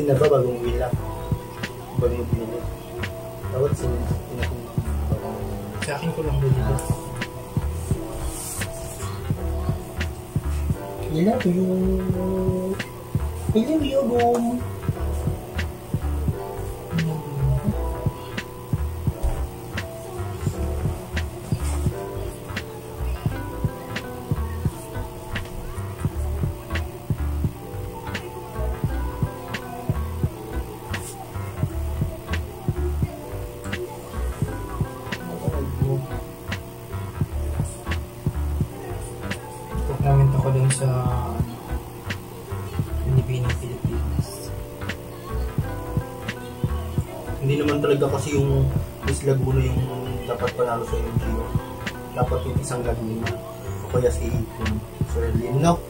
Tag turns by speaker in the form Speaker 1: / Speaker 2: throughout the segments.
Speaker 1: Kasi na ba bagong wheel lang? Bagong binili. Dapat sin sinakong
Speaker 2: Sa akin ko lang binili.
Speaker 1: I love you. I love you, kasi yung Miss Laguna yung dapat panalo sa MGO. Dapat yung isang Laguna. O kaya si Ipon. Sir Lino.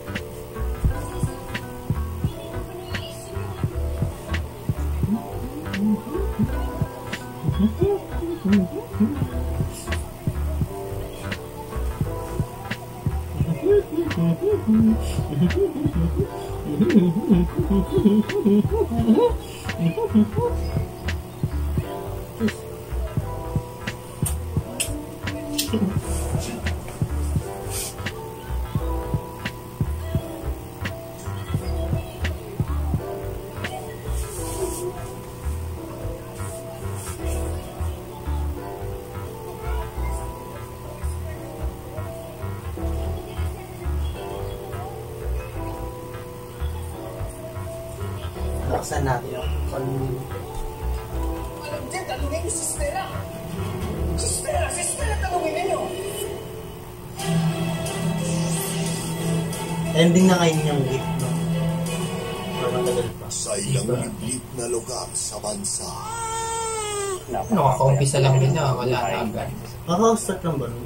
Speaker 1: Laksan natin yung pag-
Speaker 3: Hindi, tanungin niyo si Stella. Si Stella, si Stella, tanungin ninyo.
Speaker 1: Ending na ngayon yung week, no?
Speaker 4: Sa ilang liblib na lugar sa bansa.
Speaker 2: Ano, kakaumpisa lang nila, wala na agad.
Speaker 1: Kaka-start lang ba nun?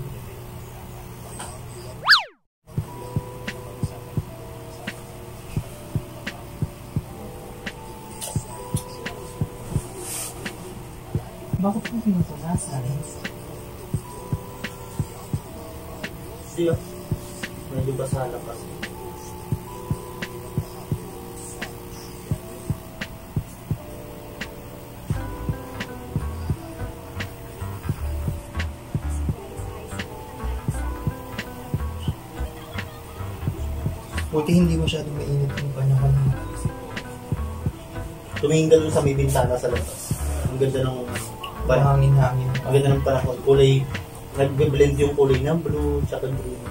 Speaker 2: Bakit mo pinupunasan?
Speaker 1: Siya. Medyo basa pa.
Speaker 2: Buti hindi masyadong mainit yung panahon.
Speaker 1: Tumingin ka dun sa may bintana sa labas. Ang ganda ng panahon.
Speaker 2: Hangin-hangin.
Speaker 1: Ang ganda ng panahon. Kulay, nag-blend yung kulay ng blue tsaka green.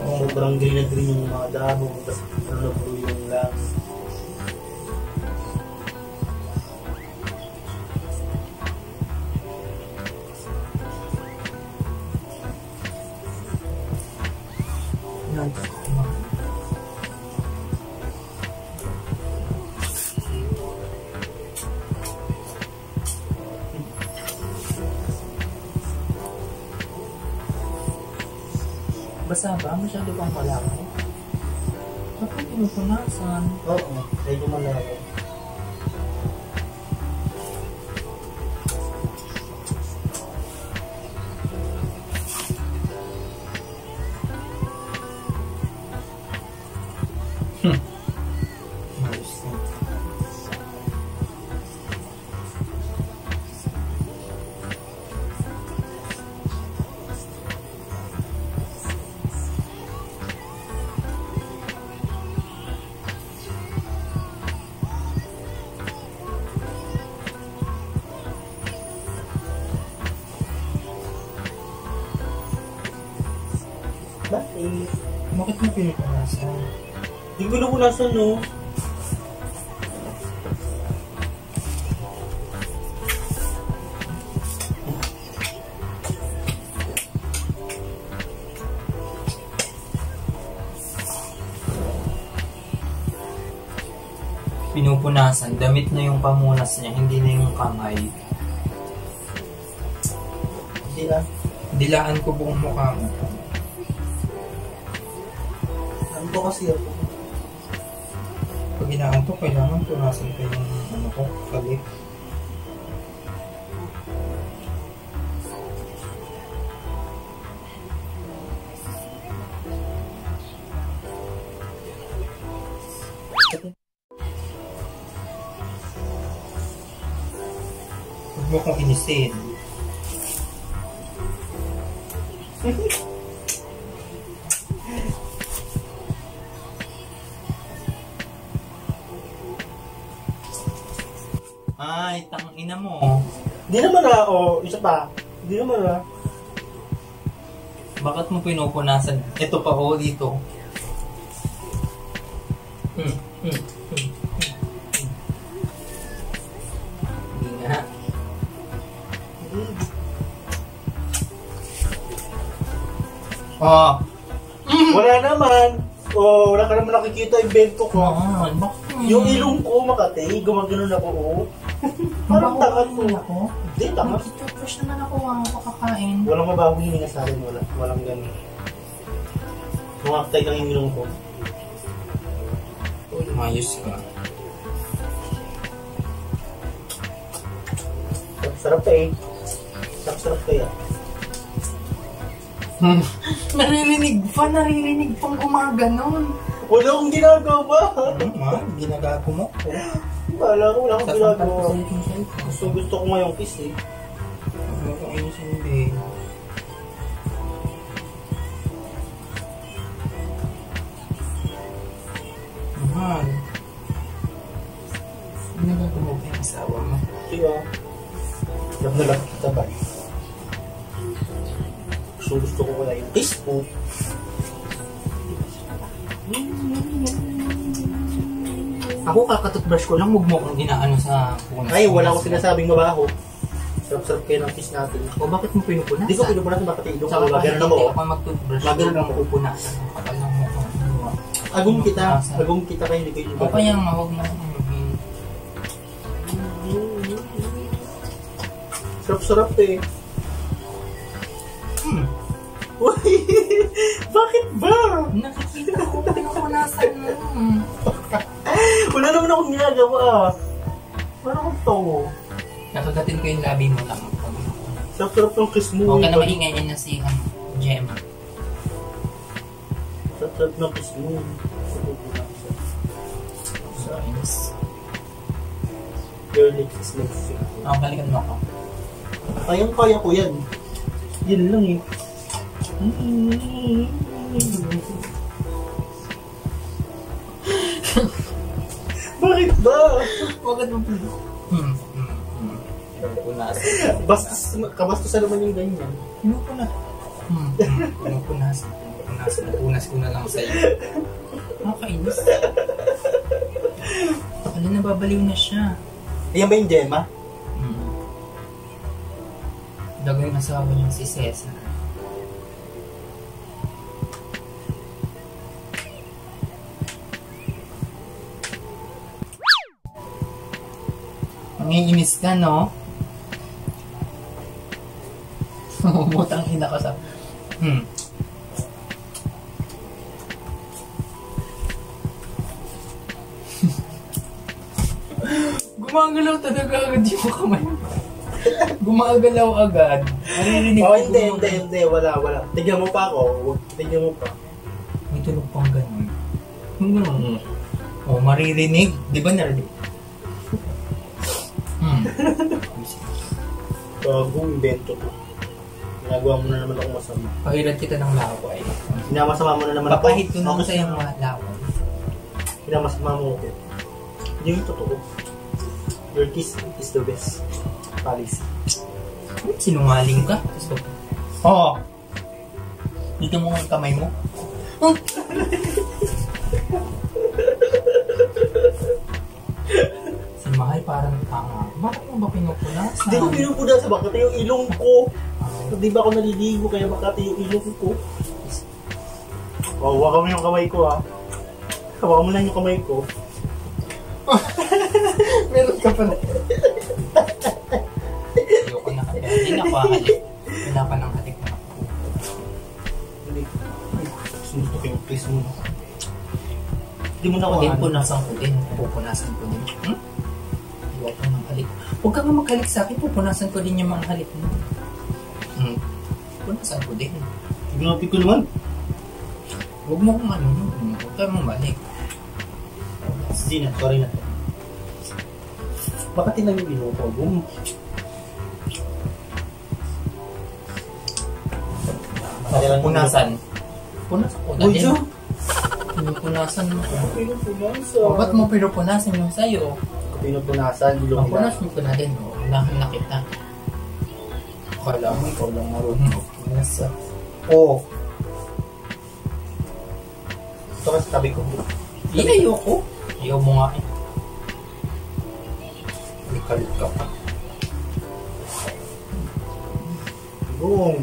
Speaker 1: Sobrang green na green yung mga dahon. Tapos ano na blue
Speaker 2: Basa ba? Masyado bang malaki? Mo pinupunasan?
Speaker 1: Oo, medyo malaki.
Speaker 2: Mo pinupunasan?
Speaker 1: Hindi ko na punasan, no?
Speaker 2: Pinupunasan, damit na yung pamunas niya, hindi na yung kamay.
Speaker 1: Ah.
Speaker 2: Dilaan ko buong mukha mo.
Speaker 1: Ano ko kasi ako?
Speaker 2: Pag inaantok, kailangan tunasan ko yung ano ko, kalip. Huwag mo kong inisin. Ay, tang ina mo.
Speaker 1: Di naman ah, o, isa pa. Di naman ah.
Speaker 2: Bakit mo pinupunasan? Ito pa oh dito. Hmm, hmm, hmm, hmm, hmm. Hindi nga. Oh,
Speaker 1: Wala naman. O, wala ka naman nakikita yung bento ko.
Speaker 2: man, bakit?
Speaker 1: Yung ilong ko, makati, gumagano'n ako, oh. Parang tangat ko.
Speaker 2: ako.
Speaker 1: Hindi, tangat.
Speaker 2: Mag-toothbrush naman ako ang kakakain.
Speaker 1: Walang mababong hininga sa akin, wala. Walang ganun. Mumaktay lang yung ilong ko.
Speaker 2: Mayos ka.
Speaker 1: Sarap ka eh. Sarap-sarap kaya.
Speaker 2: Hmm. naririnig pa, naririnig pang gumaganon.
Speaker 1: Wala akong ginagawa.
Speaker 2: Ha? Ginagago mo?
Speaker 1: Wala wala akong ginagawa. Gusto, gusto ko ngayong kiss eh.
Speaker 2: Ano ayos hindi? Mahal. Mo ba yung asawa mo?
Speaker 1: Kaya, love na love kita ba? Gusto, gusto ko wala yung kiss po.
Speaker 2: Ako kakatutbrush ko lang, huwag mo akong ginaano sa punas.
Speaker 1: Ay, wala akong sinasabing mabaho. Sarap-sarap kayo ng kiss natin.
Speaker 2: O bakit mo pinupunasan?
Speaker 1: Hindi ko pinupunasan bakit ilong ko.
Speaker 2: kahit
Speaker 1: Gano'n na
Speaker 2: hindi ako mag-toothbrush,
Speaker 1: Magano
Speaker 2: huwag
Speaker 1: na
Speaker 2: mo
Speaker 1: mo.
Speaker 2: pupunasan. Ang mo.
Speaker 1: Agong kita. Agong kita kayo hindi kayo
Speaker 2: O kaya nga, huwag akong
Speaker 1: Sarap-sarap eh.
Speaker 2: Hmm.
Speaker 1: Uy! Bakit ba?
Speaker 2: Nakikita ko pinupunasan mo.
Speaker 1: Wala naman akong ginagawa. Wala akong tawo.
Speaker 2: Nakagatin ko yung labi mo lang.
Speaker 1: Sarap-sarap ng kiss mo.
Speaker 2: Huwag ka na maingay na si ano, Gemma.
Speaker 1: Sarap-sarap ng kiss mo.
Speaker 2: So, yes.
Speaker 1: Your lips is like sick.
Speaker 2: Balikan mo ako.
Speaker 1: Kayang kaya ko yan. Yan lang eh. Bakit ba?
Speaker 2: Huwag mo. Hmm. Hmm. Hmm. Pinupunasan.
Speaker 1: Bastos, kabastusan naman yung ganyan.
Speaker 2: Pinupunasan. Hmm. Hmm. Pinupunasan. Pinupunasan. Napunas ko na lang sa'yo. Nakakainis. Akala nababaliw na siya.
Speaker 1: Ayan ba yung Gemma?
Speaker 2: Hmm. Dago yung asawa niya si Cesar. Nangiinis ka, no? Butang ina ka sa... Hmm. Gumagalaw talaga agad yung kamay. Gumagalaw agad. Naririnig
Speaker 1: Oh,
Speaker 2: ko
Speaker 1: hindi, hindi, hindi. Wala, wala. Tignan mo pa ako. Tignan mo pa.
Speaker 2: May tunog pang ganun. Yung ganun. Oh, maririnig. Di ba narinig? Hmm.
Speaker 1: Bago invento ko. Ginagawa mo na naman ako masama.
Speaker 2: Pahiran kita ng laway.
Speaker 1: Pinamasama mo na naman ako.
Speaker 2: Papahit ko na
Speaker 1: Ako
Speaker 2: sa yung mga laway.
Speaker 1: Pinamasama mo ako. Hindi yung totoo. Your kiss is the best policy.
Speaker 2: Sinungaling ka. So, Oo. Dito mo ang kamay mo. Oh. Mahal parang tanga. Bakit mo ba pinupunasan?
Speaker 1: Hindi ko pinupuda sa bakit yung ilong ko. Di ba ako naliligo kaya makati yung ilong ko? Oh, hawakan mo yung kamay ko ha. Hawakan mo lang yung kamay ko.
Speaker 2: Meron ka pala. Ayoko na kaya. Hindi na halik. Wala pa ng halik na ako.
Speaker 1: Hindi. Gusto ko yung kiss mo. Hindi mo na ako
Speaker 2: Ako din,
Speaker 1: ano.
Speaker 2: punasan ko din. Pupunasan ko din. Hmm? huwag kang manghalik. Huwag kang maghalik sa akin, pupunasan ko din yung mga halik mo. Hmm. Pupunasan ko din.
Speaker 1: Grabe ko naman.
Speaker 2: Huwag mo kung ano, huwag kang mamalik.
Speaker 1: Sige na, sorry na. Baka tinanong yung binuto ko.
Speaker 2: Punasan. Punasan ko na din. Punasan mo.
Speaker 1: Pinupunasan.
Speaker 2: O, ba't mo pinupunasan yung sayo?
Speaker 1: Pinupunasan,
Speaker 2: Ang
Speaker 1: ilong
Speaker 2: punas mo ko na din. O, unahan na kita. Akala mo ikaw lang marunong magpunasa.
Speaker 1: Oo. Ito kasi tabi ko.
Speaker 2: Hindi, ayoko. Ayaw mo nga eh. Likalit ka pa.
Speaker 1: Boom.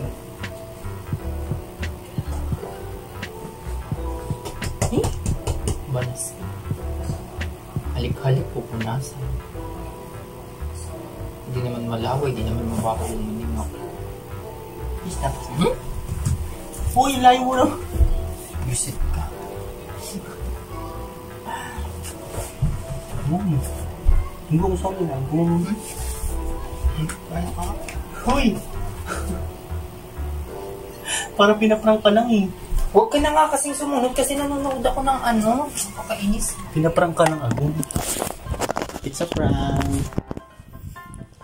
Speaker 2: Halik-halik pupunasan. Hindi naman malaway, hindi naman mabaho yung manimok.
Speaker 1: Tapos na.
Speaker 2: Hmm?
Speaker 1: Uy, layo mo na.
Speaker 2: Visit ka.
Speaker 1: Boom. Hindi ko sabi na. Boom. Uy! Para pinaprank ka lang eh.
Speaker 2: Huwag ka na nga kasing sumunod kasi nanonood ako ng ano. Nakakainis.
Speaker 1: Pinaprank ka lang agum. It's a prank.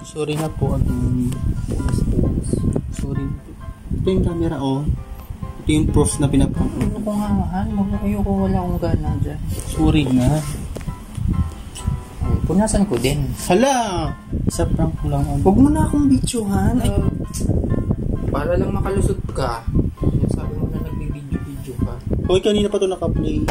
Speaker 1: Sorry na po agum. Sorry. Ito yung camera oh. Ito yung proof na pinaprank.
Speaker 2: Ano ko nga mahal? Ayoko wala akong gana dyan.
Speaker 1: Sorry na.
Speaker 2: Ay, Punasan ko din.
Speaker 1: Hala! Isa prank ko lang.
Speaker 2: Huwag mo na akong videohan. Ay, para lang makalusot ka.
Speaker 1: Hoy, kanina pa to naka-play.